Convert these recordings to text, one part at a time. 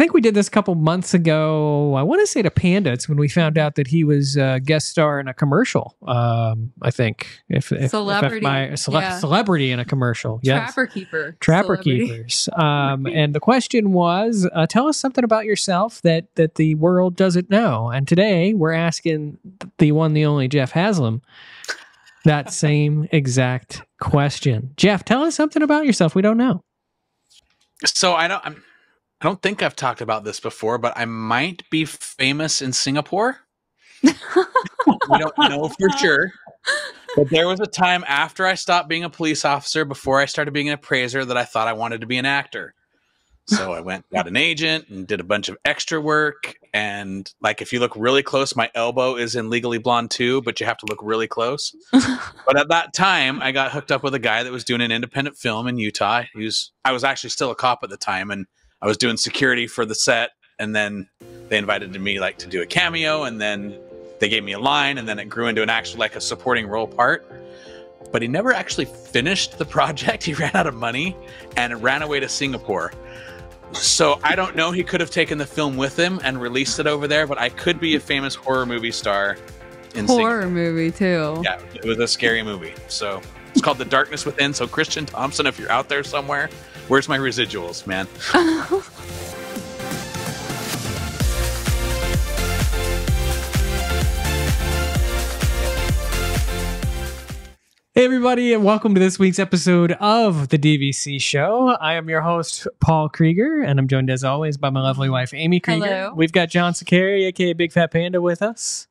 think we did this a couple months ago. I want to say to Panda. It's when we found out that he was a guest star in a commercial. Um, I think if, if Celebrity. if my cele- Yeah. celebrity in a commercial. Yes. Trapper keeper. Trapper Celebrity. keepers. Um, and the question was, uh, tell us something about yourself that that the world doesn't know. And today we're asking the one, the only Jeff Haslam that same exact question. Jeff, tell us something about yourself we don't know. So I don't. I'm, I don't think I've talked about this before, but I might be famous in Singapore. we don't know for sure. But there was a time after I stopped being a police officer, before I started being an appraiser, that I thought I wanted to be an actor. So I went, got an agent, and did a bunch of extra work. And like, if you look really close, my elbow is in Legally Blonde too, but you have to look really close. but at that time, I got hooked up with a guy that was doing an independent film in Utah. He was, I was actually still a cop at the time, and I was doing security for the set. And then they invited me like to do a cameo, and then they gave me a line, and then it grew into an actual like a supporting role part. But he never actually finished the project. He ran out of money and ran away to Singapore. So I don't know. He could have taken the film with him and released it over there, but I could be a famous horror movie star in Singapore. Horror movie too. Yeah, it was a scary movie. So it's called The Darkness Within. So Christian Thompson, if you're out there somewhere, where's my residuals, man? Hey, everybody, and welcome to this week's episode of the DVC Show. I am your host, Paul Krieger, and I'm joined as always by my lovely wife, Amy Krieger. Hello. We've got John Sakari, aka Big Fat Panda, with us.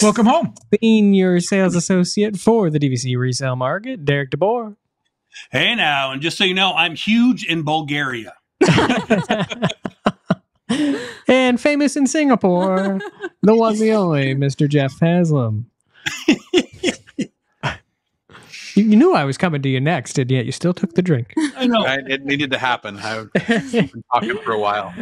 Welcome home. Senior Sales Associate for the DVC Resale Market, Derek DeBoer. Hey now, and just so you know, I'm huge in Bulgaria. and famous in Singapore, the one, the only, Mr. Jeff Haslam. You, you knew I was coming to you next, and yet you still took the drink. I know. I, it needed to happen. I've been talking for a while.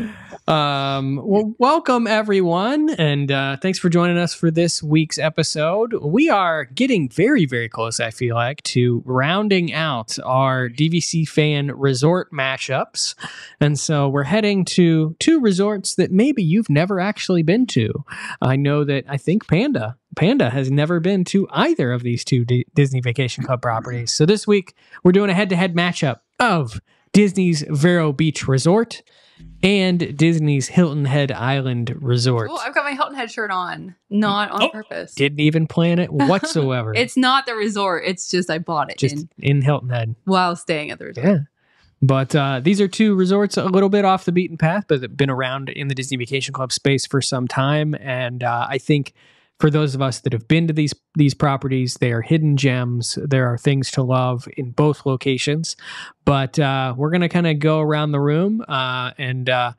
Um, well, welcome everyone, and uh, thanks for joining us for this week's episode. We are getting very, very close. I feel like to rounding out our DVC fan resort mashups, and so we're heading to two resorts that maybe you've never actually been to. I know that I think Panda Panda has never been to either of these two D- Disney Vacation Club properties. So this week we're doing a head-to-head matchup of Disney's Vero Beach Resort and Disney's Hilton Head Island Resort. Oh, I've got my Hilton Head shirt on, not on Oh. purpose. Didn't even plan it whatsoever. It's not the resort. It's just I bought it just in, in Hilton Head. while staying at the resort. Yeah. But uh, these are two resorts a little bit off the beaten path, but have been around in the Disney Vacation Club space for some time. And uh, I think for those of us that have been to these these properties, they are hidden gems. There are things to love in both locations. But uh, we're gonna kind of go around the room uh, and uh,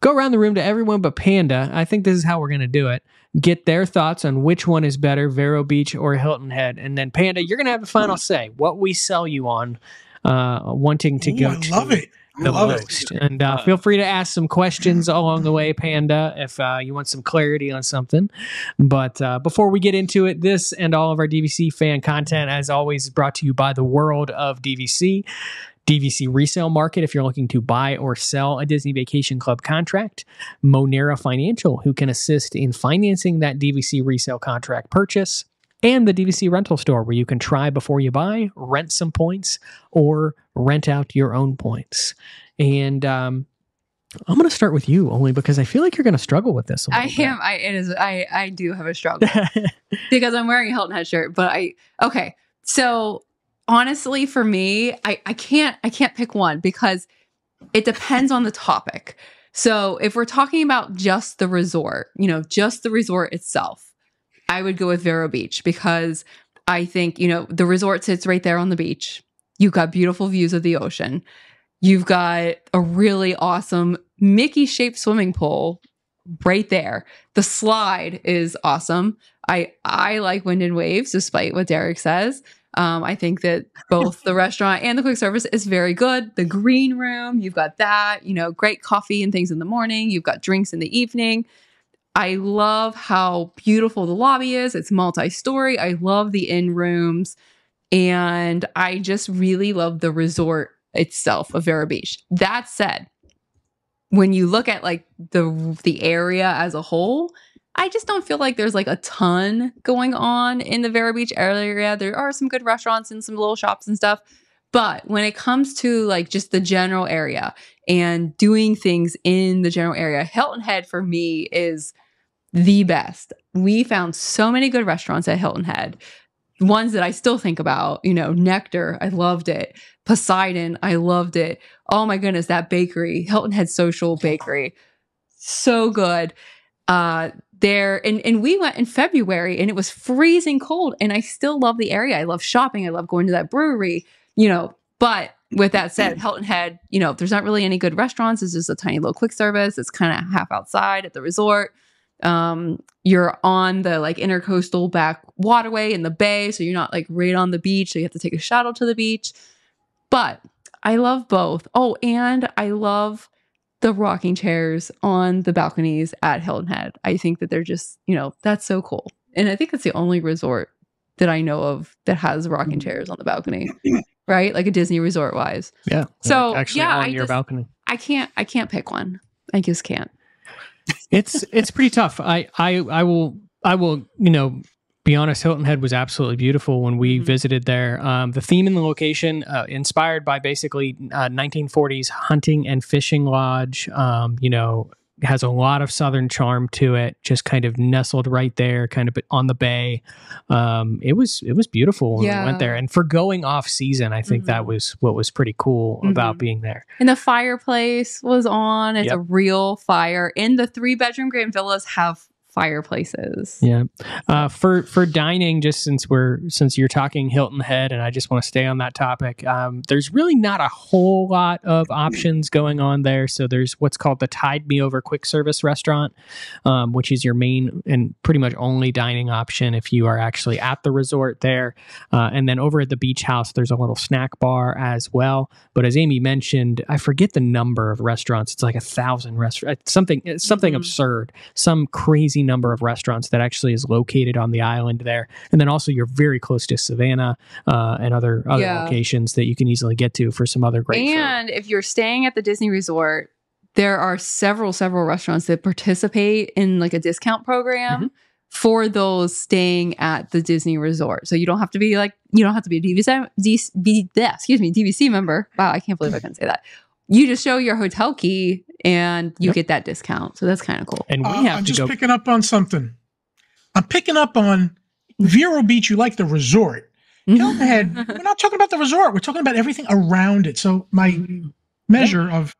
go around the room to everyone but Panda. I think this is how we're gonna do it. Get their thoughts on which one is better, Vero Beach or Hilton Head, and then Panda, you're gonna have the final say. What we sell you on, uh, wanting to Ooh, go I to love it. I the love most. it. And uh, feel free to ask some questions along the way, Panda, if uh, you want some clarity on something. But uh, before we get into it, this and all of our DVC fan content, as always, is brought to you by the world of DVC. DVC resale market if you're looking to buy or sell a Disney Vacation Club contract. Monera Financial, who can assist in financing that DVC resale contract purchase. And the DVC rental store, where you can try before you buy, rent some points, or rent out your own points. And um, I'm going to start with you only because I feel like you're going to struggle with this. I bit. am. I it is. I I do have a struggle because I'm wearing a Hilton Head shirt. But I okay. So honestly, for me, I I can't I can't pick one because it depends on the topic. So if we're talking about just the resort, you know, just the resort itself, I would go with Vero Beach because I think, you know, the resort sits right there on the beach. You've got beautiful views of the ocean. You've got a really awesome Mickey shaped swimming pool right there. The slide is awesome. I I like wind and waves, despite what Derek says. Um, I think that both the restaurant and the quick service is very good. The green room, you've got that, you know, great coffee and things in the morning. You've got drinks in the evening. I love how beautiful the lobby is. It's multi-story. I love the in rooms, and I just really love the resort itself of Vero Beach. That said, when you look at like the the area as a whole, I just don't feel like there's like a ton going on in the Vero Beach area. There are some good restaurants and some little shops and stuff. But when it comes to like just the general area and doing things in the general area, Hilton Head for me is the best. We found so many good restaurants at Hilton Head. Ones that I still think about, you know, Nectar, I loved it. Poseidon, I loved it. Oh my goodness, that bakery, Hilton Head Social Bakery, so good. Uh, there and, and we went in February and it was freezing cold and I still love the area. I love shopping. I love going to that brewery, you know, but with that said, Hilton Head, you know, there's not really any good restaurants. It's just a tiny little quick service. It's kind of half outside at the resort. Um, you're on the like intercoastal back waterway in the bay, so you're not like right on the beach. So you have to take a shuttle to the beach. But I love both. Oh, and I love the rocking chairs on the balconies at Hilton Head. I think that they're just, you know, that's so cool. And I think it's the only resort that I know of that has rocking Mm-hmm. chairs on the balcony, right? Like a Disney resort wise. Yeah. So, actually yeah, on I your just- balcony. I can't, I can't pick one. I just can't. It's it's pretty tough. I I I will I will you know be honest. Hilton Head was absolutely beautiful when we Mhm. visited there. Um, the theme and the location, uh, inspired by basically uh, 1940s hunting and fishing lodge. Um, you know, has a lot of southern charm to it. Just kind of nestled right there, kind of on the bay. Um, it was it was beautiful when we went there. And for going off season, I think that Mhm. was what was pretty cool about Mhm. being there. And the fireplace was on. It's Yep. a real fire. And the three bedroom grand villas have fireplaces. Yeah. Uh, for for dining, just since we're since you're talking Hilton Head, and I just want to stay on that topic. Um, there's really not a whole lot of options going on there. So there's what's called the Tide Me Over quick service restaurant, um, which is your main and pretty much only dining option if you are actually at the resort there. Uh, and then over at the beach house, there's a little snack bar as well. But as Amy mentioned, I forget the number of restaurants. It's like a thousand restaurants. Something it's something Mhm. absurd. Some crazy number of restaurants that actually is located on the island there. And then also you're very close to Savannah uh, and other other Yeah. locations that you can easily get to for some other great food. And if you're staying at the Disney resort, there are several, several restaurants that participate in like a discount program Mm-hmm. for those staying at the Disney resort. So you don't have to be like, you don't have to be a DVC, D, be, yeah, excuse me, DVC member. Wow, I can't believe I can say that. You just show your hotel key and you Yep. get that discount. So that's kind of cool. And we Uh, have I'm to just go. picking up on something. I'm picking up on Vero Beach. You like the resort. Hilton Head. We're not talking about the resort. We're talking about everything around it. So my measure of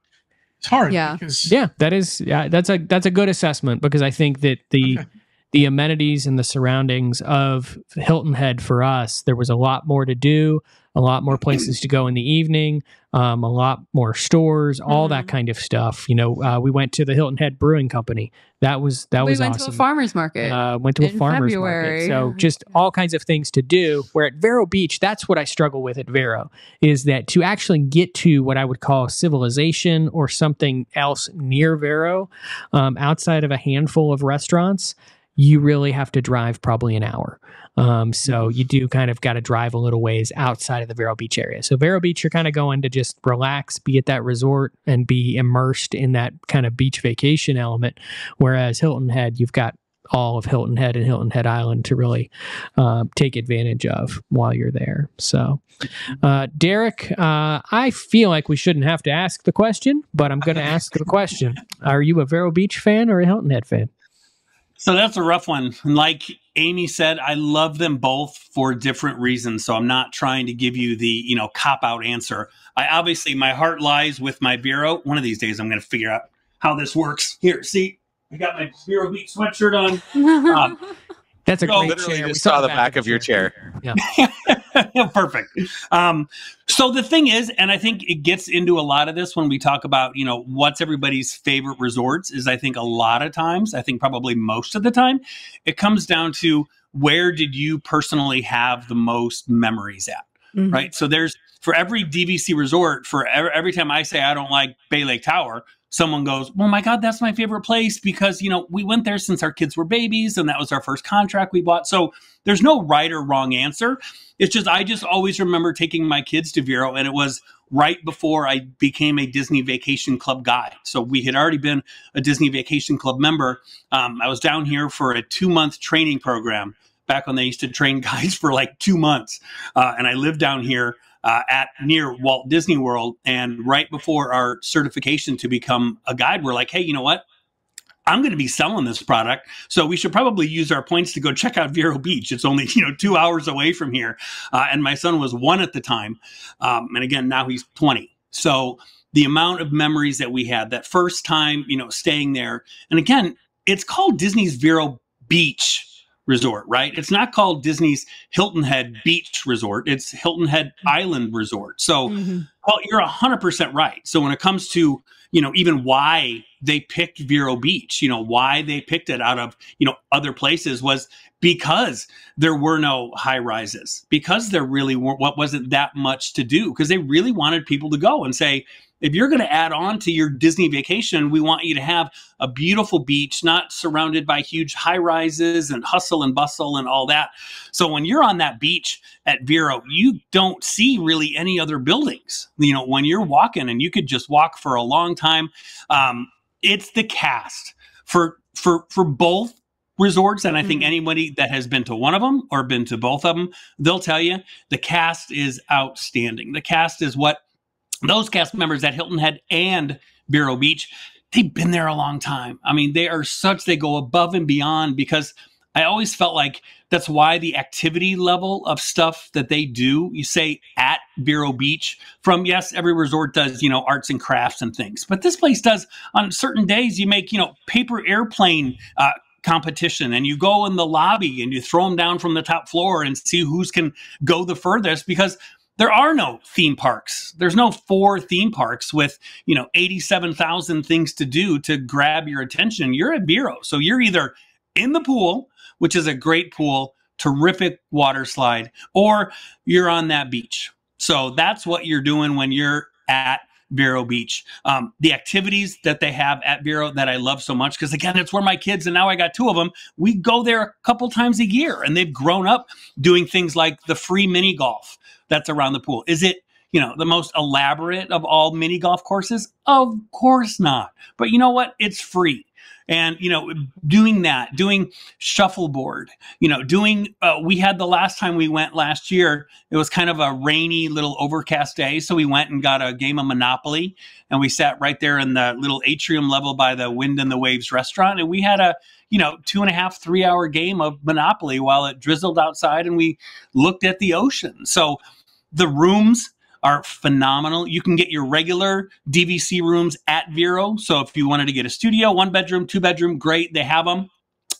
it's hard. Yeah. Because Yeah, that is yeah, that's a that's a good assessment because I think that the Okay. the amenities and the surroundings of Hilton Head for us, there was a lot more to do, a lot more places to go in the evening, um, a lot more stores, all that Mhm. kind of stuff. You know, uh, we went to the Hilton Head Brewing Company. That was that we was went awesome. to a farmer's market. Uh, went to a farmer's February. market. So just all kinds of things to do. Where at Vero Beach, that's what I struggle with at Vero is that to actually get to what I would call civilization or something else near Vero, um, outside of a handful of restaurants, you really have to drive probably an hour. Um, so you do kind of got to drive a little ways outside of the Vero Beach area. So Vero Beach, you're kind of going to just relax, be at that resort, and be immersed in that kind of beach vacation element. Whereas Hilton Head, you've got all of Hilton Head and Hilton Head Island to really uh, take advantage of while you're there. So, uh, Derek, uh, I feel like we shouldn't have to ask the question, but I'm going to ask the question: Are you a Vero Beach fan or a Hilton Head fan? So that's a rough one. And like Amy said, I love them both for different reasons. So I'm not trying to give you the, you know, cop out answer. I obviously my heart lies with my Vero. One of these days I'm going to figure out how this works. Here, see, I got my Vero Beach sweatshirt on. um, That's a No, great chair. We saw the back the of your chair. Yeah. Perfect. Um, so the thing is, and I think it gets into a lot of this when we talk about, you know, what's everybody's favorite resorts is I think a lot of times, I think probably most of the time, it comes down to where did you personally have the most memories at? Mhm. right? So there's for every DVC resort, for every, every time I say I don't like Bay Lake Tower, someone goes, "Well, my God, that's my favorite place because you know we went there since our kids were babies, and that was our first contract we bought." So there's no right or wrong answer. It's just I just always remember taking my kids to Vero, and it was right before I became a Disney Vacation Club guy. So we had already been a Disney Vacation Club member. Um, I was down here for a two month training program back when they used to train guys for like two months. Uh, and I lived down here uh, at near Walt Disney World. And right before our certification to become a guide, we're like, hey, you know what? I'm going to be selling this product, so we should probably use our points to go check out Vero Beach. It's only you know two hours away from here, uh, and my son was one at the time, um, and again now he's 20. So the amount of memories that we had that first time, you know, staying there, and again, it's called Disney's Vero Beach Resort, right? It's not called Disney's Hilton Head Beach Resort. It's Hilton Head Island Resort. So, Mhm. well, you're 100% right. So when it comes to, you know, even why they picked Vero Beach, you know, why they picked it out of, you know, other places was because there were no high rises, because there really weren't, what wasn't that much to do, because they really wanted people to go and say, if you're going to add on to your Disney vacation, we want you to have a beautiful beach, not surrounded by huge high rises and hustle and bustle and all that. So when you're on that beach at Vero, you don't see really any other buildings. You know, when you're walking and you could just walk for a long time, um, it's the cast for for for both resorts and i think Mhm. anybody that has been to one of them or been to both of them they'll tell you the cast is outstanding the cast is what those cast members at hilton head and vero beach they've been there a long time. I mean they are such they go above and beyond because i always felt like that's why the activity level of stuff that they do you say at vero beach from yes every resort does you know arts and crafts and things but this place does on certain days you make you know paper airplane uh, competition and you go in the lobby and you throw them down from the top floor and see who's can go the furthest because there are no theme parks. There's no four theme parks with you know 87,000 things to do to grab your attention. You're at Vero so you're either in the pool which is a great pool terrific water slide or you're on that beach. So that's what you're doing when you're at Vero Beach. Um, the activities that they have at Vero that I love so much, because again, it's where my kids, and now I got two of them, we go there a couple times a year and they've grown up doing things like the free mini golf that's around the pool. Is it, you know, the most elaborate of all mini golf courses? Of course not. But you know what? It's free. And, you know, doing that, doing shuffleboard, you know, doing, uh, we had the last time we went last year, it was kind of a rainy little overcast day. So we went and got a game of Monopoly and we sat right there in the little atrium level by the Wind and the Waves restaurant. And we had a, you know, two and a half, three hour game of Monopoly while it drizzled outside and we looked at the ocean. So the rooms are phenomenal. You can get your regular DVC rooms at Vero. So if you wanted to get a studio, one bedroom, two bedroom, great, they have them.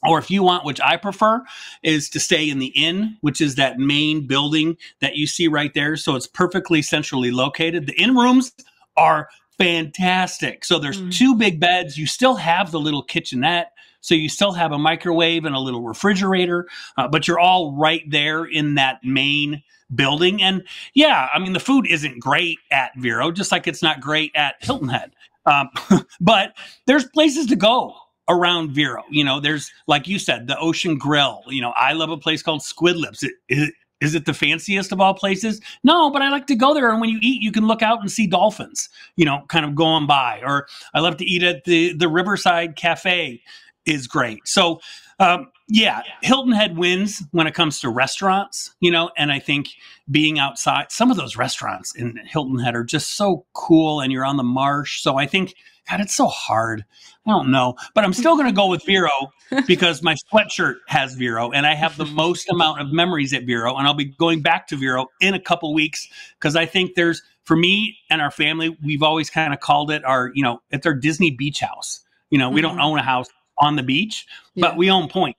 Or if you want, which I prefer, is to stay in the inn, which is that main building that you see right there. So it's perfectly centrally located. The inn rooms are fantastic. So there's Mm. two big beds. You still have the little kitchenette. So you still have a microwave and a little refrigerator, uh, but you're all right there in that main building. And yeah, I mean, the food isn't great at Vero, just like it's not great at Hilton Head. Um, but there's places to go around Vero. You know, there's, like you said, the Ocean Grill. You know, I love a place called Squid Lips. It, it, is it the fanciest of all places? No, but I like to go there. And when you eat, you can look out and see dolphins, you know, kind of going by. Or I love to eat at the, the Riverside Cafe is great. So, um, yeah, Hilton Head wins when it comes to restaurants, you know, and I think being outside, some of those restaurants in Hilton Head are just so cool and you're on the marsh. So I think, God, it's so hard. I don't know, but I'm still going to go with Vero because my sweatshirt has Vero and I have the most amount of memories at Vero. And I'll be going back to Vero in a couple weeks because I think there's, for me and our family, we've always kind of called it our, you know, it's our Disney beach house. You know, we don't Mhm. own a house on the beach, Yeah. but we own point.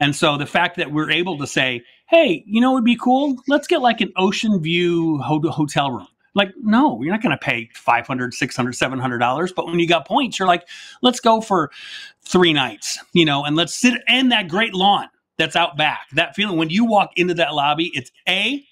And so the fact that we're able to say, hey, you know, it would be cool. Let's get like an ocean view ho- hotel room. Like, no, you're not going to pay 500, 600, 700 dollars. But when you got points, you're like, let's go for three nights, you know, and let's sit in that great lawn that's out back. That feeling when you walk into that lobby, it's A,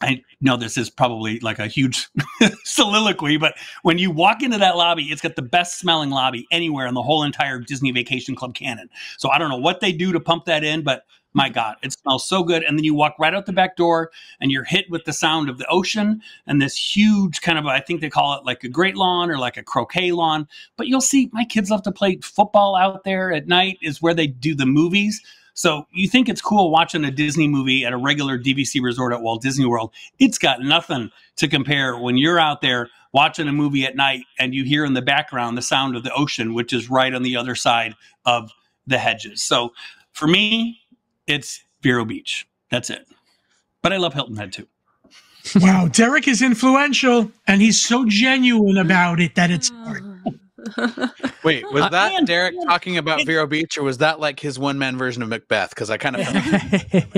I know this is probably like a huge soliloquy, but when you walk into that lobby, it's got the best smelling lobby anywhere in the whole entire Disney Vacation Club canon. So I don't know what they do to pump that in, but my God, it smells so good. And then you walk right out the back door and you're hit with the sound of the ocean and this huge kind of, I think they call it like a great lawn or like a croquet lawn. But you'll see my kids love to play football out there at night, is where they do the movies. So you think it's cool watching a Disney movie at a regular DVC resort at Walt Disney World. It's got nothing to compare when you're out there watching a movie at night and you hear in the background the sound of the ocean, which is right on the other side of the hedges. So for me, it's Vero Beach. That's it. But I love Hilton Head too. Wow, Derek is influential and he's so genuine about it that it's hard. Wait, was Uh, that man, Derek man, talking about Vero Beach, or was that like his one man version of Macbeth? Because I kind of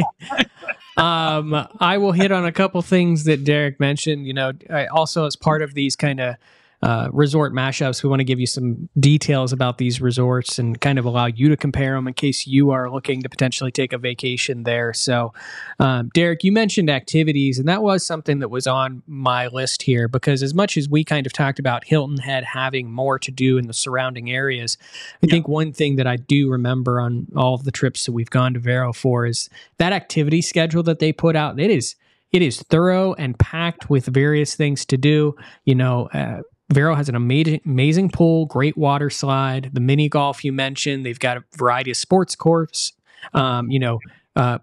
um, I will hit on a couple things that Derek mentioned. You know, I, also as part of these kind of uh, resort mashups, we want to give you some details about these resorts and kind of allow you to compare them in case you are looking to potentially take a vacation there. So, um, Derek, you mentioned activities, and that was something that was on my list here because as much as we kind of talked about Hilton Head having more to do in the surrounding areas, I Yeah. think one thing that I do remember on all of the trips that we've gone to Vero for is that activity schedule that they put out. It is it is thorough and packed with various things to do. You know, uh, Vero has an amazing amazing pool, great water slide, the mini golf you mentioned. They've got a variety of sports courts. Um, you know. Uh,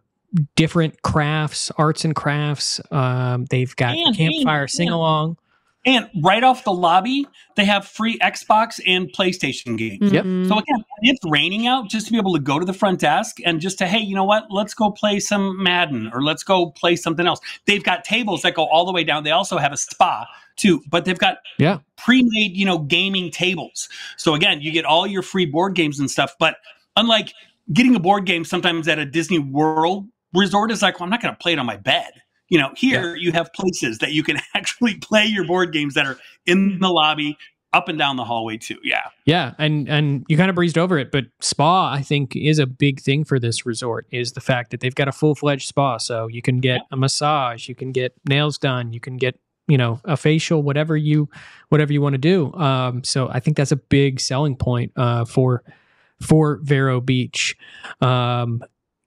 different crafts arts and crafts um, they've got And- campfire and- sing along And right off the lobby, they have free Xbox and PlayStation games. Yep. So again, when it's raining out, just to be able to go to the front desk and just to, hey, you know what? Let's go play some Madden or let's go play something else. They've got tables that go all the way down. They also have a spa too, but they've got Yeah. pre-made, you know, gaming tables. So again, you get all your free board games and stuff. But unlike getting a board game sometimes at a Disney World resort is like, well, I'm not going to play it on my bed. You know, here you have places that you can actually play your board games that are in the lobby, up and down the hallway too. Yeah. Yeah, and and you kind of breezed over it, but spa I think is a big thing for this resort is the fact that they've got a full fledged spa, so you can get a massage, you can get nails done, you can get you know a facial, whatever you whatever you want to do. Um, so I think that's a big selling point uh, for for Vero Beach. Um,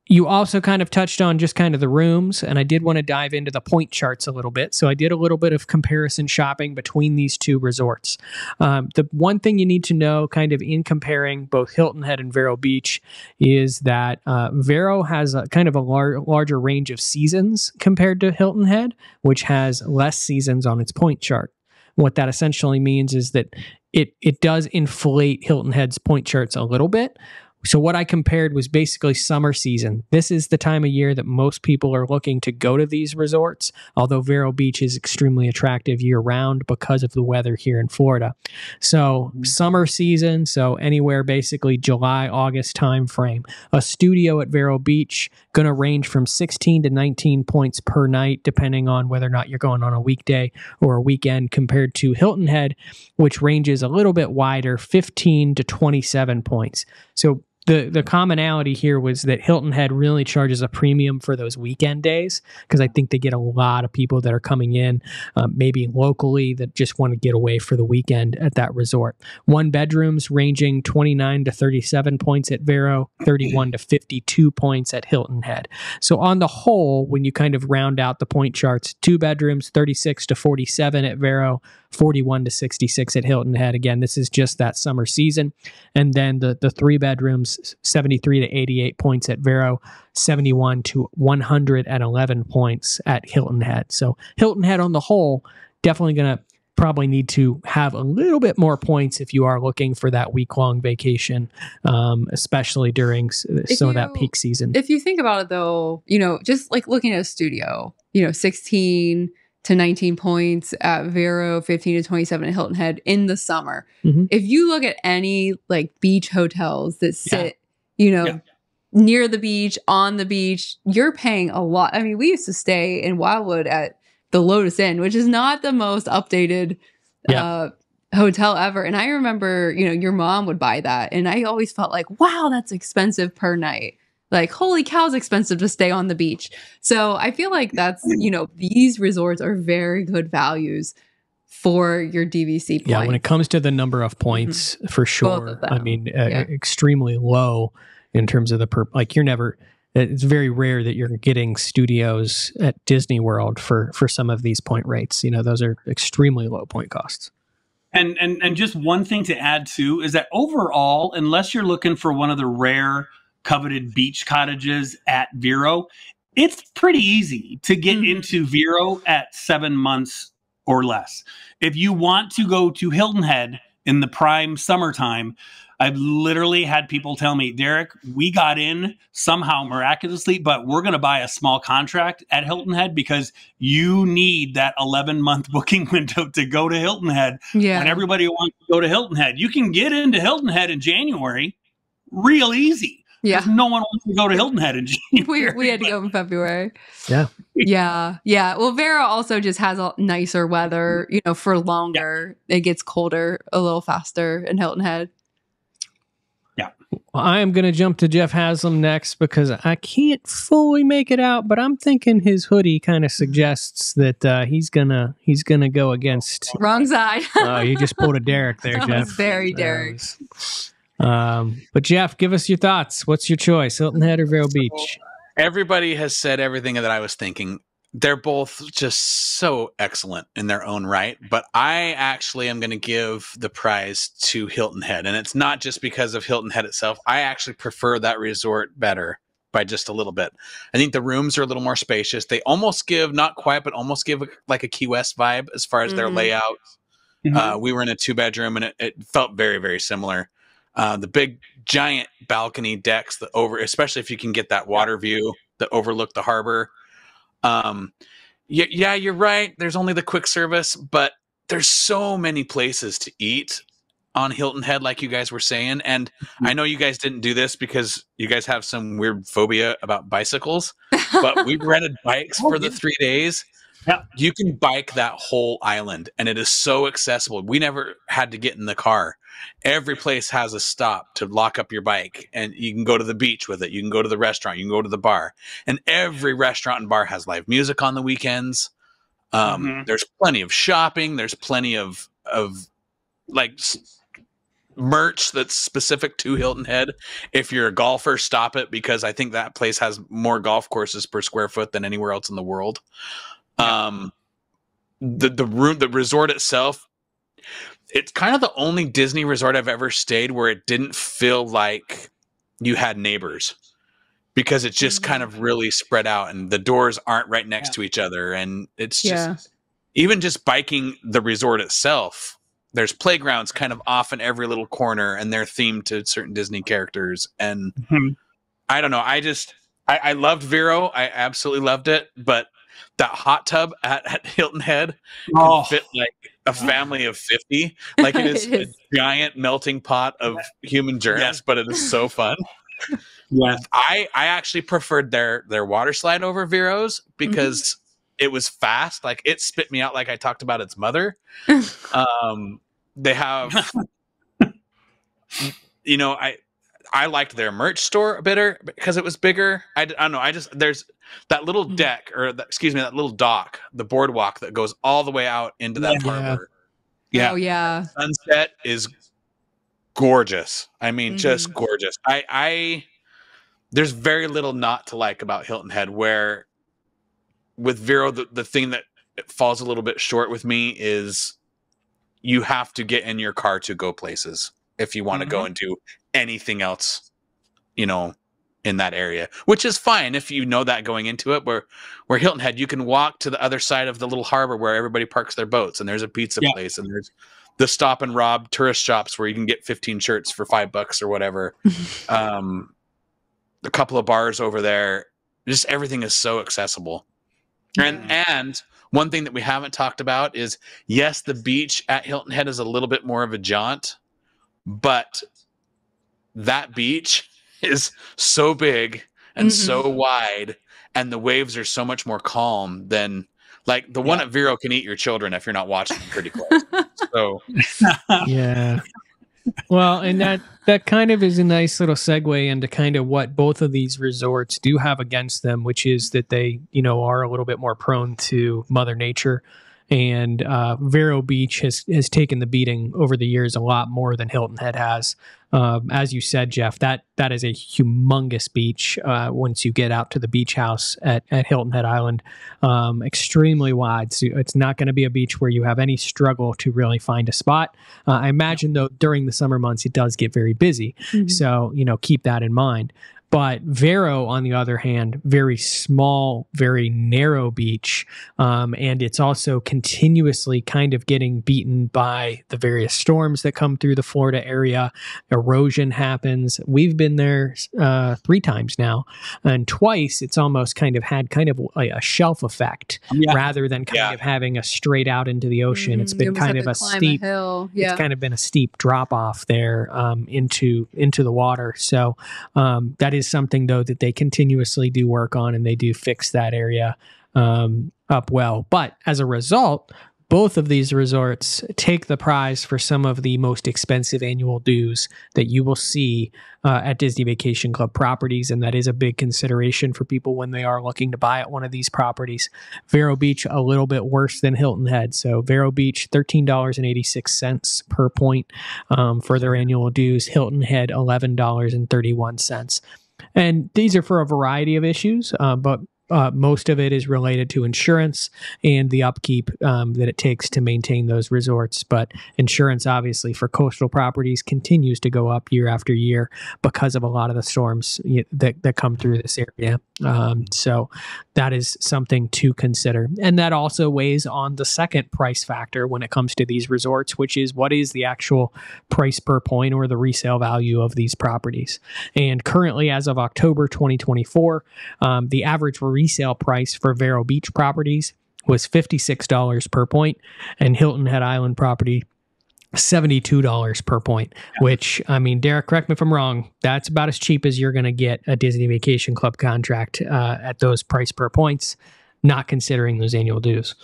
you also kind of touched on just kind of the rooms, and I did want to dive into the point charts a little bit. So I did a little bit of comparison shopping between these two resorts. Um, the one thing you need to know, kind of in comparing both Hilton Head and Vero Beach, is that uh, Vero has a kind of a lar- larger range of seasons compared to Hilton Head, which has less seasons on its point chart. What that essentially means is that it it does inflate Hilton Head's point charts a little bit. So what I compared was basically summer season. This is the time of year that most people are looking to go to these resorts, although Vero Beach is extremely attractive year round because of the weather here in Florida. So mm-hmm. summer season, so anywhere basically July, August time frame. A studio at Vero Beach going to range from 16 to 19 points per night depending on whether or not you're going on a weekday or a weekend compared to Hilton Head which ranges a little bit wider, 15 to 27 points. So the the commonality here was that Hilton Head really charges a premium for those weekend days because I think they get a lot of people that are coming in, um, maybe locally that just want to get away for the weekend at that resort. One bedrooms ranging 29 to 37 points at Vero, 31 to 52 points at Hilton Head. So on the whole, when you kind of round out the point charts, two bedrooms 36 to 47 at Vero, 41 to 66 at Hilton Head. Again, this is just that summer season. And then the the three bedrooms 73 to 88 points at Vero, 71 to 111 points at Hilton Head. So Hilton Head on the whole definitely going to probably need to have a little bit more points if you are looking for that week long vacation, um, especially during s- some of that peak season. if you think about it though, you know, just like looking at a studio, you know, 16 to 19 points at Vero, 15 to 27 at Hilton Head in the summer. Mhm. If you look at any like beach hotels that sit, you know, Yeah. near the beach, on the beach, you're paying a lot. I mean, we used to stay in Wildwood at the Lotus Inn, which is not the most updated Yeah. uh hotel ever. And I remember, you know, your mom would buy that and I always felt like, wow, that's expensive per night. Like holy cow it's expensive to stay on the beach so i feel like that's you know these resorts are very good values for your dvc points. Yeah, when it comes to the number of points, for sure. of I them. mean, uh, Yeah. extremely low in terms of the per. Like you're never. It's very rare that you're getting studios at Disney World for for some of these point rates. You know, those are extremely low point costs. And and and just one thing to add too is that overall, unless you're looking for one of the rare coveted beach cottages at Vero, it's pretty easy to get Mhm. into Vero at seven months or less. If you want to go to Hilton Head in the prime summertime, I've literally had people tell me, Derek, we got in somehow miraculously, but we're going to buy a small contract at Hilton Head because you need that 11 month booking window to go to Hilton Head yeah when everybody wants to go to Hilton Head. You can get into Hilton Head in January real easy. Yeah 'cause No one wants to go to Hilton Head in January. we, we had to go in February. Yeah. Yeah. Yeah. Well, Vero also just has a nicer weather, you know, for longer. It gets colder a little faster in Hilton Head. Well, I am going to jump to Jeff Haslam next because I can't fully make it out, but I'm thinking his hoodie kind of suggests that uh, he's gonna he's gonna go against. Wrong side. Oh, you just pulled a Derek there, That Jeff. was very Derek. was- Um, but Jeff, give us your thoughts. What's your choice, Hilton Head or Vero Beach? Everybody has said everything that I was thinking. They're both just so excellent in their own right, but I actually am going to give the prize to Hilton Head, and it's not just because of Hilton Head itself. I actually prefer that resort better by just a little bit. I think the rooms are a little more spacious. They almost give not quite, but almost give a, like a Key West vibe as far as their Mhm. layout. Mhm. Uh, we were in a two bedroom, and it, it felt very very similar. Uh, the big giant balcony decks that over, especially if you can get that water view that overlook the harbor. Um, yeah, yeah, you're right. There's only the quick service, but there's so many places to eat on Hilton Head, like you guys were saying. And I know you guys didn't do this because you guys have some weird phobia about bicycles, but we rented bikes for the three days. Yeah. You can bike that whole island, and it is so accessible. We never had to get in the car. Every place has a stop to lock up your bike, and you can go to the beach with it. You can go to the restaurant. You can go to the bar, and every restaurant and bar has live music on the weekends. Um, Mhm. There's plenty of shopping. There's plenty of of like merch that's specific to Hilton Head. If you're a golfer, stop it because I think that place has more golf courses per square foot than anywhere else in the world. Um, the the room, the resort itself, it's kind of the only Disney resort I've ever stayed where it didn't feel like you had neighbors because it's just kind of really spread out and the doors aren't right next Yeah. to each other and it's just yeah. even just biking the resort itself there's playgrounds kind of off in every little corner and they're themed to certain disney characters and Mhm. i don't know i just I, I loved vero i absolutely loved it but that hot tub at, at hilton head could Oh, fit like a family of 50 like it is, It is. a giant melting pot of human germs Yeah. but it is so fun yeah. I I actually preferred their their water slide over Vero's because it was fast. Like it spit me out like I talked about its mother. um, they have, you know, I I liked their merch store better because it was bigger. I don't know. I just there's that little Mhm. deck or that, excuse me that little dock, the boardwalk that goes all the way out into that Yeah. harbor. Yeah. Oh yeah. Sunset is gorgeous. I mean, just Mhm. gorgeous. I I there's very little not to like about Hilton Head. Where with Vero, the, the thing that falls a little bit short with me is you have to get in your car to go places if you want to go and do anything else, you know, in that area, which is fine if you know that going into it. Where where Hilton Head, you can walk to the other side of the little harbor where everybody parks their boats, and there's a pizza Yeah. place, and there's the stop and rob tourist shops where you can get 15 shirts for five bucks or whatever. um, a couple of bars over there, just everything is so accessible. And and one thing that we haven't talked about is yes, the beach at Hilton Head is a little bit more of a jaunt, but that beach is so big and Mhm. so wide, and the waves are so much more calm than like the one at Vero can eat your children if you're not watching them pretty close. so Yeah. well, and that that kind of is a nice little segue into kind of what both of these resorts do have against them, which is that they, you know, are a little bit more prone to Mother Nature. And uh, Vero Beach has has taken the beating over the years a lot more than Hilton Head has. Um, as you said, Jeff, that that is a humongous beach. Uh, once you get out to the beach house at, at Hilton Head Island, um, extremely wide. So it's not going to be a beach where you have any struggle to really find a spot. Uh, I imagine though during the summer months it does get very busy. Mhm. So you know keep that in mind. But Vero, on the other hand, very small, very narrow beach. Um, and it's also continuously kind of getting beaten by the various storms that come through the Florida area. Erosion happens. We've been there uh, three times now. And twice it's almost kind of had kind of a, a shelf effect Yeah. rather than kind Yeah. of having a straight out into the ocean. It's Mhm. been You almost kind have of a climb steep hill. it's kind of been a steep drop off there um, into into the water. So um, that is something though that they continuously do work on, and they do fix that area um, up well. But as a result, both of these resorts take the prize for some of the most expensive annual dues that you will see uh, at Disney Vacation Club properties, and that is a big consideration for people when they are looking to buy at one of these properties. Vero Beach a little bit worse than Hilton Head. So Vero Beach thirteen dollars and eighty six cents per point um, for their annual dues. Hilton Head eleven dollars and these are for a variety of issues, uh, but uh, most of it is related to insurance and the upkeep um, that it takes to maintain those resorts. But insurance, obviously, for coastal properties continues to go up year after year because of a lot of the storms that, that come through this area. Um, so that is something to consider. And that also weighs on the second price factor when it comes to these resorts, which is what is the actual price per point or the resale value of these properties. And currently, as of October 2024, um, the average resale price for Vero Beach properties was $56 per point, and Hilton Head Island property. $72 per point, which I mean, Derek, correct me if I'm wrong. That's about as cheap as you're going to get a Disney Vacation Club contract uh, at those price per points, not considering those annual dues.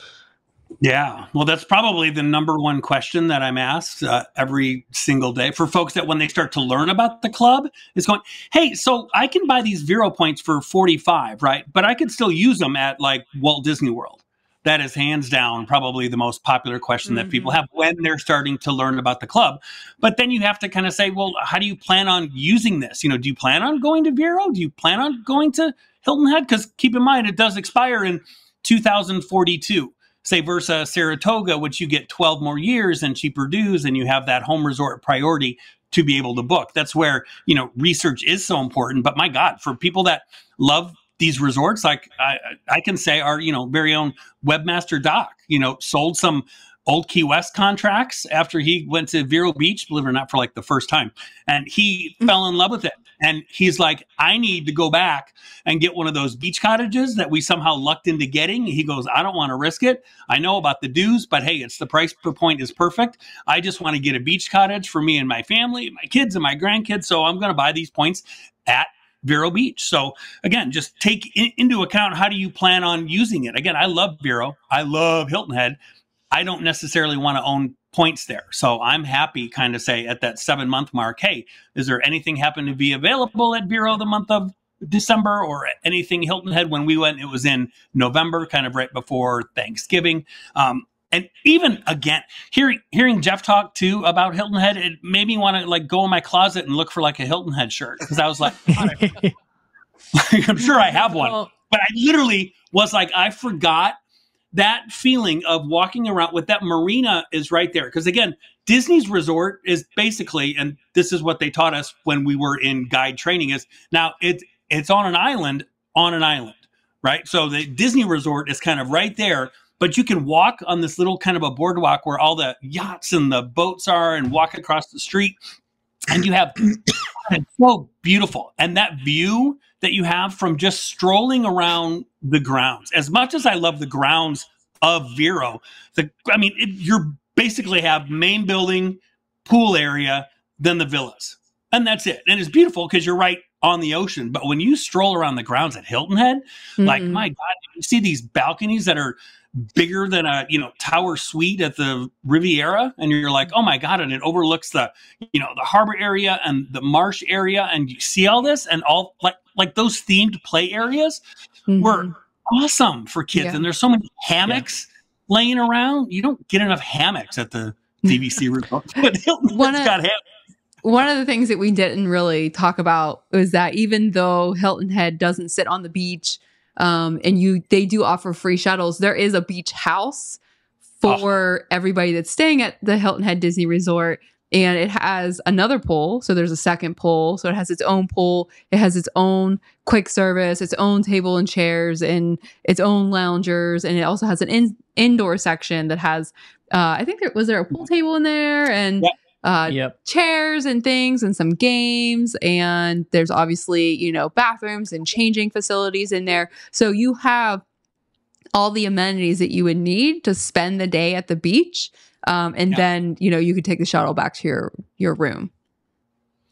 Yeah. Well, that's probably the number one question that I'm asked uh, every single day for folks that when they start to learn about the club is going, Hey, so I can buy these Vero points for 45, right? But I could still use them at like Walt Disney World. That is hands down probably the most popular question that people have when they're starting to learn about the club. But then you have to kind of say, well, how do you plan on using this? You know, do you plan on going to Vero? Do you plan on going to Hilton Head? Because keep in mind, it does expire in 2042 say versus uh, Saratoga, which you get 12 more years and cheaper dues, and you have that home resort priority to be able to book. That's where, you know, research is so important. But my God, for people that love these resorts, like I, I can say our, you know, very own webmaster doc, you know, sold some old Key West contracts after he went to Vero Beach, believe it or not, for like the first time. And he mm-hmm. fell in love with it. And he's like, I need to go back and get one of those beach cottages that we somehow lucked into getting. He goes, I don't want to risk it. I know about the dues, but hey, it's the price per point is perfect. I just want to get a beach cottage for me and my family, my kids and my grandkids. So I'm going to buy these points at Vero Beach. So again, just take in, into account how do you plan on using it. Again, I love Vero. I love Hilton Head. I don't necessarily want to own points there. So I'm happy kind of say at that seven month mark, hey, is there anything happen to be available at Vero the month of December or anything Hilton Head when we went? It was in November, kind of right before Thanksgiving. Um, and even again, hearing hearing Jeff talk too about Hilton Head, it made me want to like go in my closet and look for like a Hilton Head shirt because I was like, I- I'm sure I have one but I literally was like, I forgot that feeling of walking around with that marina is right there. Because again, Disney's resort is basically, and this is what they taught us when we were in guide training is now it's it's on an island on an island, right? So the Disney resort is kind of right there, but you can walk on this little kind of a boardwalk where all the yachts and the boats are and walk across the street. And you have it's so beautiful. And that view that you have from just strolling around the grounds. As much as I love the grounds of Vero, the I mean, it, you're basically have main building, pool area, then the villas, and that's it. And it's beautiful because you're right on the ocean. But when you stroll around the grounds at Hilton Head, like mhm. my God, you see these balconies that are bigger than a you know tower suite at the Riviera, and you're like, oh my god, and it overlooks the you know the harbor area and the marsh area, and you see all this and all like like those themed play areas Mhm. were awesome for kids, Yeah. and there's so many hammocks laying around. You don't get enough hammocks at the DVC resort, but Hilton One has of- got hammocks. one of the things that we didn't really talk about was that even though Hilton Head doesn't sit on the beach, um, and you they do offer free shuttles, there is a beach house for everybody that's staying at the Hilton Head Disney Resort. And it has another pool. So there's a second pool. So it has its own pool. It has its own quick service, its own table and chairs, and its own loungers. And it also has an in- indoor section that has, uh, I think there was there a pool table in there and Yep. Uh, Yep. chairs and things and some games and there's obviously you know bathrooms and changing facilities in there so you have all the amenities that you would need to spend the day at the beach um, and Yeah. then you know you could take the shuttle back to your your room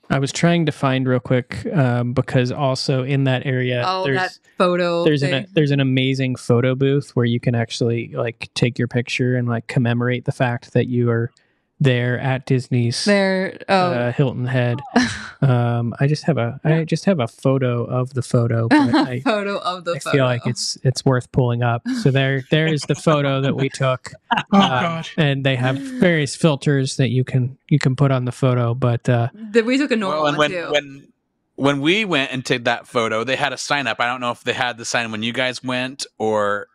I was trying to find real quick um, because also in that area, oh there's that photo there's an thing. there's an amazing photo booth where you can actually like take your picture and like commemorate the fact that you are there at Disney's there oh uh, Hilton Head. Um, I just have a I just have a photo of the photo, but I, photo of the I photo feel like it's it's worth pulling up. So there there is the photo that we took, Oh uh, God. and they have various filters that you can you can put on the photo. But uh, that we took a normal Well, and one when too when when we went and took that photo, they had a sign up. I don't know if they had the sign when you guys went or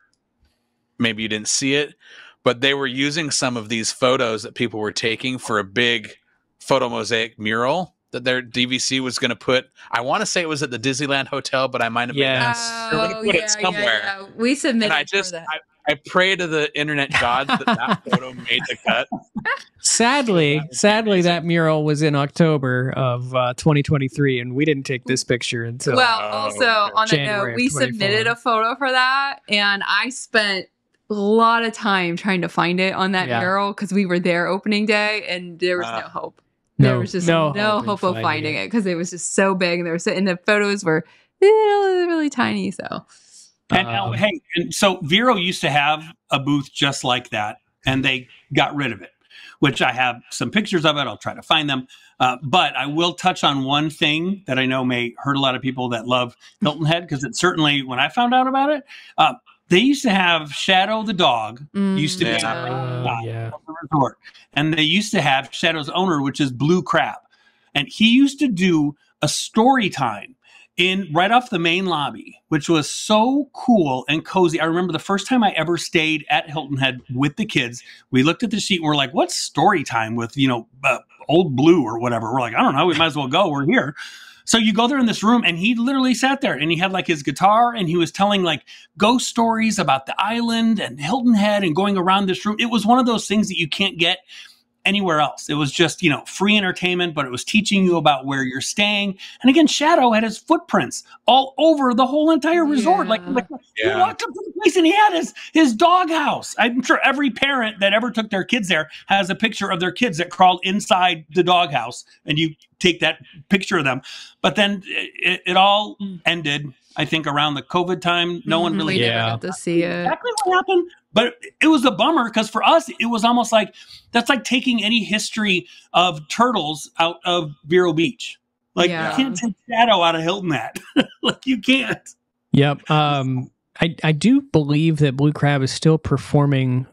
maybe you didn't see it, but they were using some of these photos that people were taking for a big photo mosaic mural that their DVC was going to put. I want to say it was at the Disneyland Hotel, but I might have Yeah. been. Yes. They're gonna oh, put it yeah, somewhere. yeah, yeah. we submitted And I for just that. I, I pray to the internet gods that that photo made the cut. sadly, sadly, that mural was in October of uh, 2023, and we didn't take this picture until well, Oh, also okay. on that note, we submitted a photo for that, and I spent a lot of time trying to find it on that Yeah. mural because we were there opening day, and there was Ah. no hope. There was just no, in hope of finding it because it was just so big, and there was so, and the photos were really, really tiny. So And uh, Um, hey, and so Vero used to have a booth just like that, and they got rid of it. Which I have some pictures of it. I'll try to find them. Uh, but I will touch on one thing that I know may hurt a lot of people that love Hilton Head because it certainly, when I found out about it, uh, they used to have Shadow the dog Used to be- mm, Uh, yeah. the resort, and they used to have Shadow's owner, which is Blue Crab, and he used to do a story time in right off the main lobby, which was so cool and cozy. I remember the first time I ever stayed at Hilton Head with the kids. We looked at the sheet and we're like, "What's story time with you know uh, old Blue or whatever?" We're like, "I don't know. We might as well go. We're here." So you go there in this room, and he literally sat there, and he had like his guitar, and he was telling like ghost stories about the island and Hilton Head, and going around this room. It was one of those things that you can't get anywhere else. It was just, you know, free entertainment, but it was teaching you about where you're staying. And again, Shadow had his footprints all over the whole entire resort. Like, Yeah. like you Yeah. walked up to the place and he had his his doghouse. I'm sure every parent that ever took their kids there has a picture of their kids that crawled inside the doghouse, and you take that picture of them. But then it, it all mm. ended. I think around the COVID time, no one Mhm, really we Yeah. never got to see it. exactly what happened. But it was a bummer because for us, it was almost like that's like taking any history of turtles out of Vero Beach. Like Yeah. you can't take Shadow out of Hilton Head. like you can't. Yep. Um, I I do believe that Blue Crab is still performing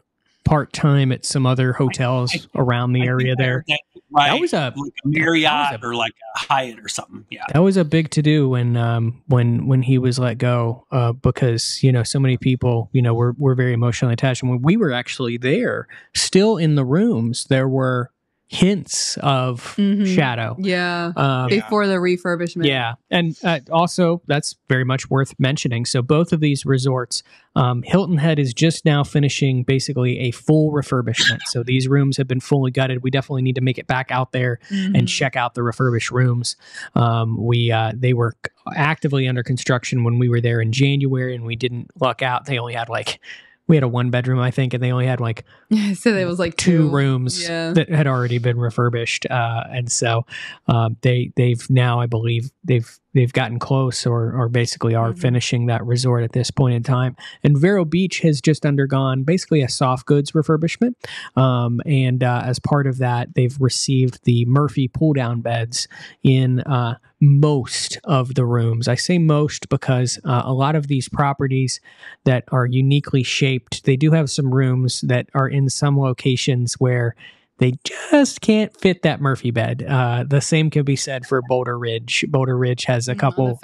part time at some other hotels I- around the I area there. That, right, That was a like a Marriott a- or like a Hyatt or something. Yeah. that was a big to do when um when when he was let go uh because you know so many people you know were were very emotionally attached and when we were actually there still in the rooms there were hints of Mhm. shadow Yeah. um Before the refurbishment. Yeah, and uh, also that's very much worth mentioning. So both of these resorts, um, Hilton Head is just now finishing basically a full refurbishment. so these rooms have been fully gutted. We definitely need to make it back out there Mhm. and check out the refurbished rooms. Um, we uh, they were actively under construction when we were there in January, and we didn't luck out. They only had like we had a one bedroom, I think, and they only had like so there was like two rooms Yeah. that had already been refurbished, uh, and so uh, they they've now, I believe, they've they've gotten close or or basically are Mhm. finishing that resort at this point in time. And Vero Beach has just undergone basically a soft goods refurbishment, um, and uh, as part of that, they've received the Murphy pull down beds in uh, most of the rooms. I say most because uh, a lot of these properties that are uniquely shaped, they do have some rooms that are in some locations where they just can't fit that Murphy bed. Uh, the same can be said for Boulder Ridge. Boulder Ridge has a couple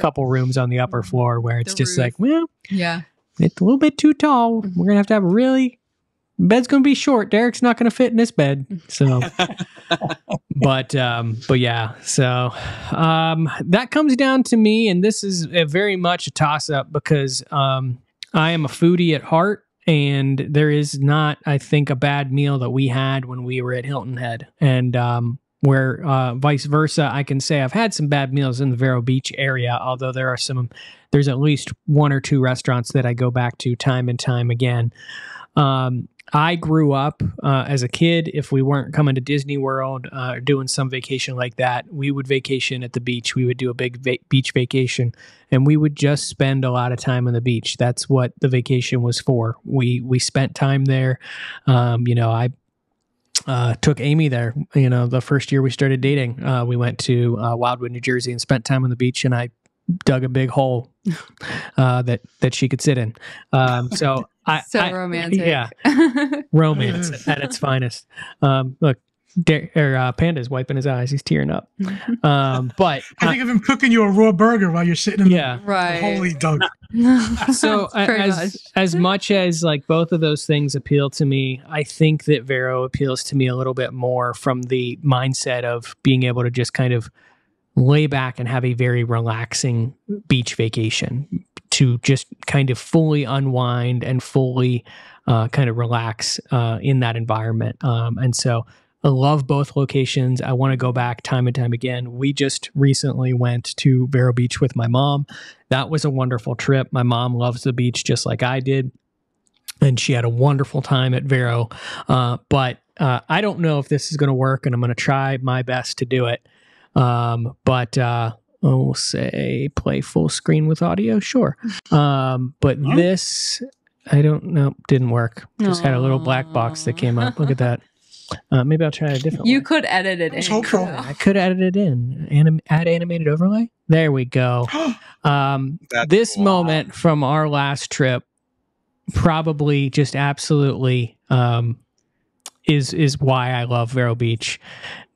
couple rooms on the upper Mhm. floor where it's The just roof. like, well, Yeah. it's a little bit too tall. We're gonna have to have a really bed's gonna be short. Derek's not gonna fit in this bed. So but um but yeah so um that comes down to me and this is a very much a toss up because um i am a foodie at heart and there is not i think a bad meal that we had when we were at hilton head. And um where uh vice versa i can say i've had some bad meals in the vero beach area although there are some there's at least one or two restaurants that i go back to time and time again. Um I grew up uh, as a kid. If we weren't coming to Disney World uh, or doing some vacation like that, we would vacation at the beach. We would do a big va- beach vacation, and we would just spend a lot of time on the beach. That's what the vacation was for. We we spent time there. Um, you know, I uh, took Amy there. You know, the first year we started dating, uh, we went to uh, Wildwood, New Jersey, and spent time on the beach. And I dug a big hole uh, that that she could sit in. Um, so I so I- romantic. Yeah, romance at its finest. Um, look, Dar- or, uh, Panda's wiping his eyes. He's tearing up. Um, but I uh, think of him cooking you a raw burger while you're sitting in yeah. the right. holy dog. So a- as much. as much as like both of those things appeal to me, I think that Vero appeals to me a little bit more from the mindset of being able to just kind of lay back and have a very relaxing beach vacation to just kind of fully unwind and fully uh, kind of relax uh, in that environment. Um, and so I love both locations. I want to go back time and time again. We just recently went to Vero Beach with my mom. That was a wonderful trip. My mom loves the beach just like I did. And she had a wonderful time at Vero. Uh, but uh, I don't know if this is going to work, and I'm going to try my best to do it. Um, but uh, we'll say play full screen with audio, sure. Um, but Hmm. this, I don't know, didn't work. Just had a little black box that came up. Look at that. Uh, maybe I'll try a different you one. could edit it Let's in. hope so. though. I could edit it in. Anim- add animated overlay. There we go. Um, this cool. moment from our last trip probably just absolutely um, is is why I love Vero Beach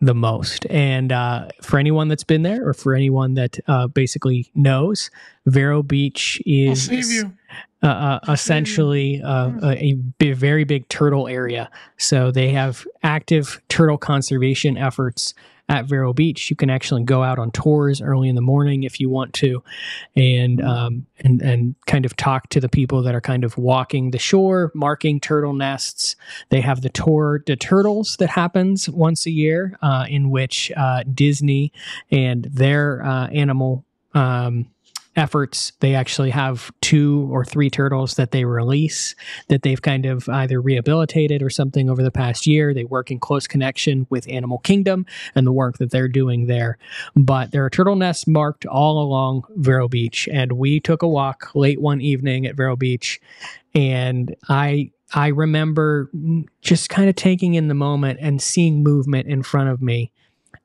the most. And uh, for anyone that's been there, or for anyone that uh, basically knows, Vero Beach is uh, essentially uh, a, a very big turtle area. So they have active turtle conservation efforts at Vero Beach. You can actually go out on tours early in the morning if you want to, and um, and and kind of talk to the people that are kind of walking the shore, marking turtle nests. They have the tour de turtles that happens once a year, uh, in which uh, Disney and their uh, animal. Um, efforts they actually have two or three turtles that they release that they've kind of either rehabilitated or something over the past year. They work in close connection with animal kingdom and the work that they're doing there. But there are turtle nests marked all along vero beach and we took a walk late one evening at vero beach and i i remember just kind of taking in the moment and seeing movement in front of me.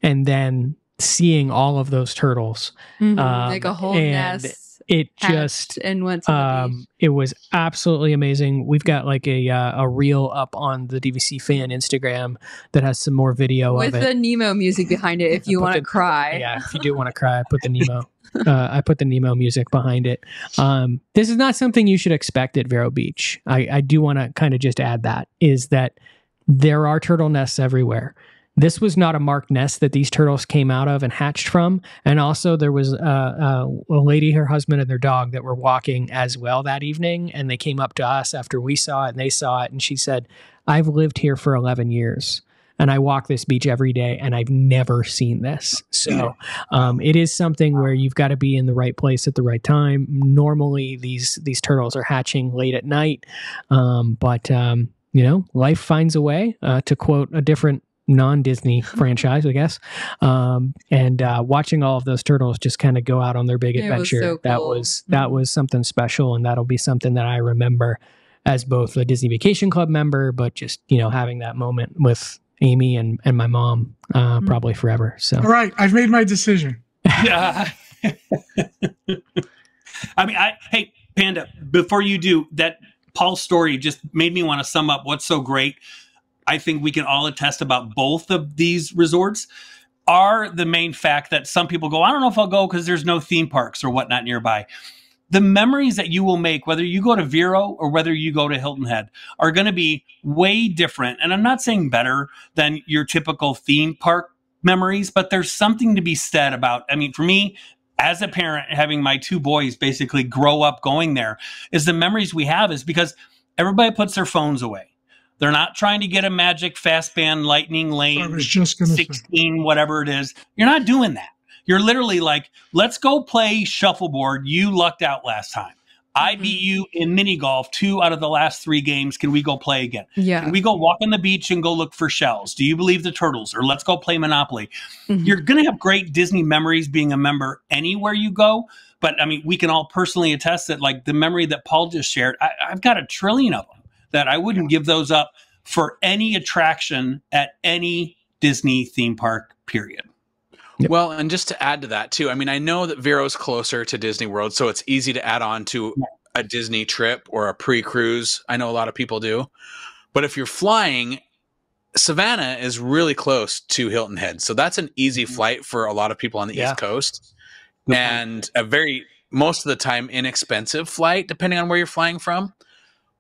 And then seeing all of those turtles Mhm. Um, like a whole and nest. it just and went um, it was absolutely amazing. We've got like a uh, a reel up on the DVC fan Instagram that has some more video with the. Nemo music behind it if you want to cry. yeah, if you do want to cry, I put the Nemo. Uh, I put the Nemo music behind it. Um, this is not something you should expect at Vero Beach. I, I do want to kind of just add that is that there are turtle nests everywhere. This was not a marked nest that these turtles came out of and hatched from. And also, there was uh, uh, a lady, her husband, and their dog that were walking as well that evening. And they came up to us after we saw it and they saw it. And she said, I've lived here for 11 years and I walk this beach every day and I've never seen this. So um, it is something where you've got to be in the right place at the right time. Normally, these these turtles are hatching late at night, um, but um, you know, life finds a way. Uh, to quote a different non-Disney franchise, I guess. Um, and uh, watching all of those turtles just kind of go out on their big It was adventure, so that cool. was that Mhm. was something special, and that'll be something that I remember as both a Disney Vacation Club member, but just you know having that moment with Amy and and my mom uh, Mhm. probably forever. So All right, I've made my decision. Yeah. I mean, I hey Panda, before you do that, Paul's story just made me want to sum up what's so great. I think we can all attest about both of these resorts are the main fact that some people go, I don't know if I'll go because there's no theme parks or whatnot nearby. The memories that you will make, whether you go to Vero or whether you go to Hilton Head, are going to be way different. And I'm not saying better than your typical theme park memories, but there's something to be said about, I mean, for me, as a parent, having my two boys basically grow up going there, is the memories we have is because everybody puts their phones away. They're not trying to get a magic fast band lightning I lane was just going to say. 16, whatever it is. You're not doing that. You're literally like, let's go play shuffleboard. You lucked out last time. I Mhm. beat you in mini golf two out of the last three games. Can we go play again? Yeah. Can we go walk on the beach and go look for shells? Do you believe the turtles? Or let's go play Monopoly. Mhm. You're going to have great Disney memories being a member anywhere you go. But I mean, we can all personally attest that, like the memory that Paul just shared, I, I've got a trillion of them that I wouldn't give those up for any attraction at any Disney theme park, period. Yep. Well, and just to add to that too, I mean, I know that Vero's closer to Disney World, so it's easy to add on to a Disney trip or a pre-cruise. I know a lot of people do. But if you're flying, Savannah is really close to Hilton Head. So that's an easy mm-hmm. flight for a lot of people on the Yeah. East Coast. And a very most of the time inexpensive flight depending on where you're flying from.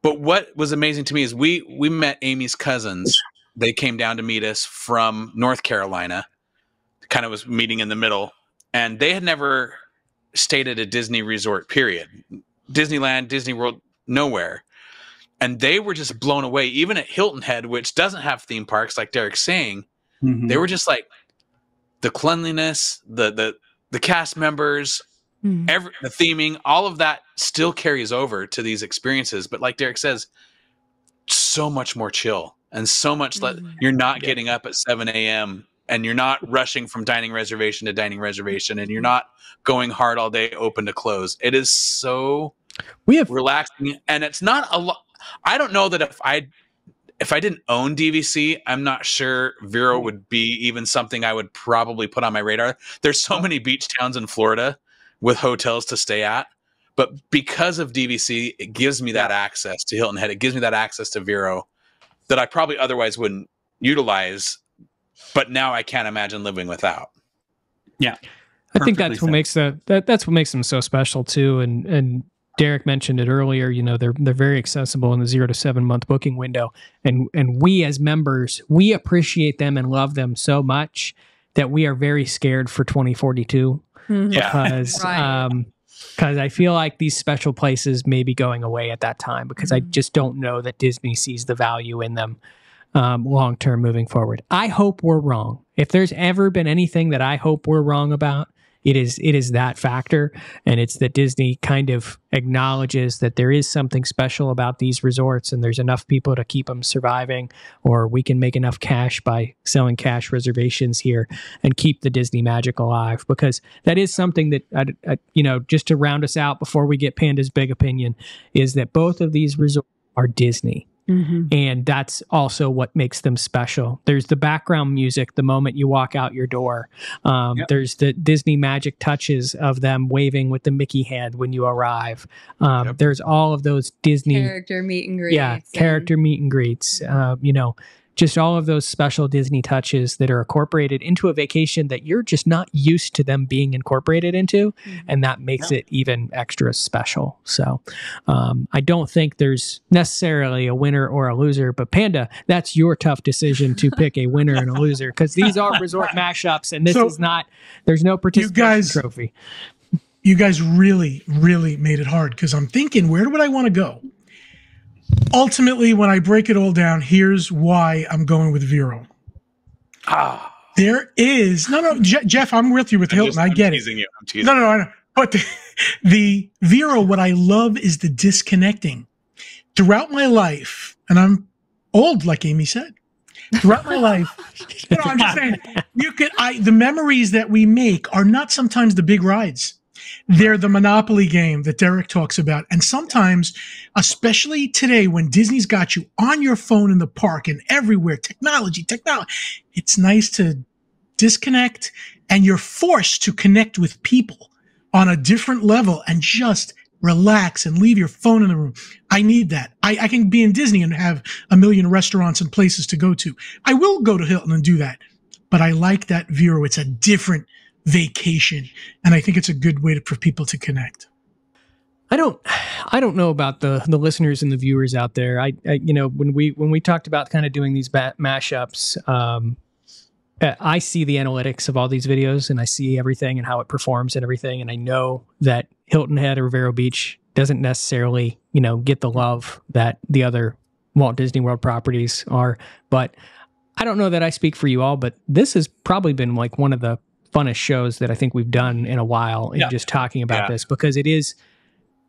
But what was amazing to me is we we met Amy's cousins. They came down to meet us from North Carolina kind of was meeting in the middle and they had never stayed at a disney resort period disneyland disney world nowhere and they were just blown away even at hilton head which doesn't have theme parks like derek's saying Mhm. they were just like the cleanliness the the the cast members Mhm. every the theming all of that still carries over to these experiences but like derek says so much more chill and so much le- Mhm. you're not Yeah. getting up at 7 a.m and you're not rushing from dining reservation to dining reservation and you're not going hard all day open to close it is so we have relaxing and it's not a lot i don't know that if i if i didn't own dvc i'm not sure vero would be even something i would probably put on my radar there's so many beach towns in florida with hotels to stay at but because of dvc it gives me that access to hilton head it gives me that access to vero that i probably otherwise wouldn't utilize but now i can't imagine living without Yeah. I think Perfectly that's what said. makes the that, that's what makes them so special too. And and Derek mentioned it earlier. You know, they're they're very accessible in the zero to seven month booking window, and and we as members we appreciate them and love them so much that we are very scared for 2042 Mhm. Because Right. um because I feel like these special places may be going away at that time because I Mhm. just don't know that Disney sees the value in them um, long term moving forward. I hope we're wrong. If there's ever been anything that I hope we're wrong about, it is it is that factor, and it's that Disney kind of acknowledges that there is something special about these resorts, and there's enough people to keep them surviving, or we can make enough cash by selling cash reservations here and keep the Disney magic alive. Because that is something that I, I, you know, just to round us out before we get Panda's big opinion, is that both of these resorts are Disney Mhm. and that's also what makes them special. There's the background music the moment you walk out your door. Um, Yep. There's the Disney magic touches of them waving with the Mickey hand when you arrive. Um, Yep. There's all of those Disney, Character meet and greets. yeah, and- character meet and greets. Uh, you know, just all of those special Disney touches that are incorporated into a vacation that you're just not used to them being incorporated into Mhm. and that makes it even extra special. So, um, I don't think there's necessarily a winner or a loser, but Panda, that's your tough decision to pick a winner and a loser because these are resort mashups, and this So, is not. There's no participation guys- trophy. You guys really, really made it hard because I'm thinking, where would I want to go? Ultimately, when I break it all down, here's why I'm going with Vero. ah There is no, no, Je- Jeff. I'm with you with I'm Hilton. just- I get it. you. I'm teasing No, no, no. But the, the Vero, what I love is the disconnecting. Throughout my life, and I'm old, like Amy said, throughout my life. You know, I'm just saying, you could. I the memories that we make are not sometimes the big rides. They're the Monopoly game that Derek talks about, and sometimes, especially today, when Disney's got you on your phone in the park and everywhere, technology, technology. It's nice to disconnect, and you're forced to connect with people on a different level and just relax and leave your phone in the room. I need that. I, I, can be in Disney and have a million restaurants and places to go to. I will go to Hilton and do that, but I like that Vero. It's a different vacation, and I think it's a good way to, for people to connect. I don't, I don't know about the the listeners and the viewers out there. I, I you know, when we when we talked about kind of doing these mashups, um, I see the analytics of all these videos and I see everything and how it performs and everything, and I know that Hilton Head or Vero Beach doesn't necessarily, you know, get the love that the other Walt Disney World properties are. But I don't know that I speak for you all, but this has probably been like one of the funnest shows that I think we've done in a while in yeah. just talking about yeah. this because it is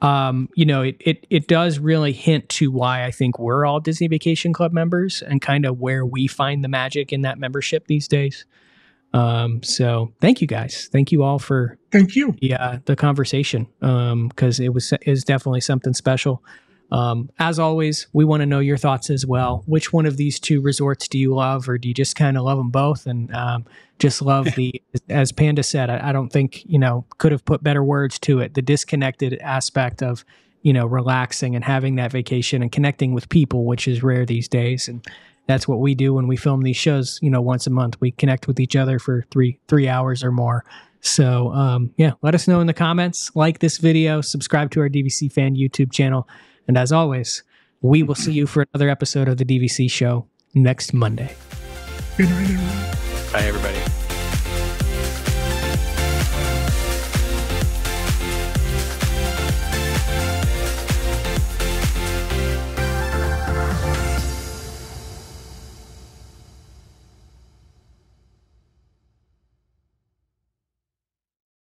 um, you know, it, it it does really hint to why I think we're all Disney Vacation Club members and kind of where we find the magic in that membership these days. Um, so thank you guys. Thank you all for thank you. Yeah, the conversation. Um, because it was is definitely something special. Um, as always, we want to know your thoughts as well. Which one of these two resorts do you love, or do you just kind of love them both and um, just love the, as Panda said, I, I, don't think, you know, could have put better words to it, the disconnected aspect of, you know, relaxing and having that vacation and connecting with people, which is rare these days. And that's what we do when we film these shows, you know, once a month. We connect with each other for three, three hours or more. So, um, yeah, let us know in the comments, like this video, subscribe to our DVC fan YouTube channel and as always, we will see you for another episode of the DVC show next Monday. Good. Bye, everybody.